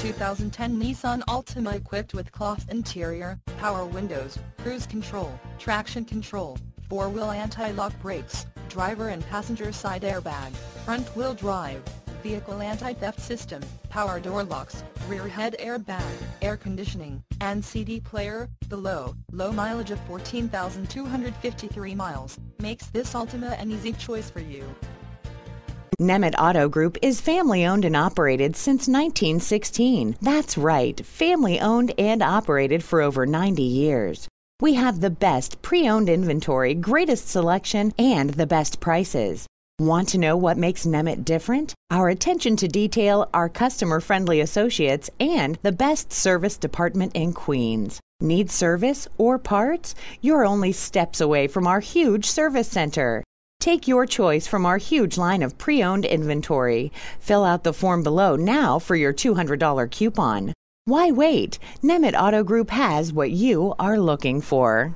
2010 Nissan Altima equipped with cloth interior, power windows, cruise control, traction control, four-wheel anti-lock brakes, driver and passenger side airbag, front-wheel drive, vehicle anti-theft system, power door locks, rear head airbag, air conditioning, and CD player, the low, low mileage of 14,253 miles, makes this Altima an easy choice for you. Nemet Auto Group is family owned and operated since 1916. That's right, family owned and operated for over 90 years. We have the best pre owned inventory, greatest selection, and the best prices. Want to know what makes Nemet different? Our attention to detail, our customer friendly associates, and the best service department in Queens. Need service or parts? You're only steps away from our huge service center. Take your choice from our huge line of pre owned inventory. Fill out the form below now for your $200 coupon. Why wait? Nemet Auto Group has what you are looking for.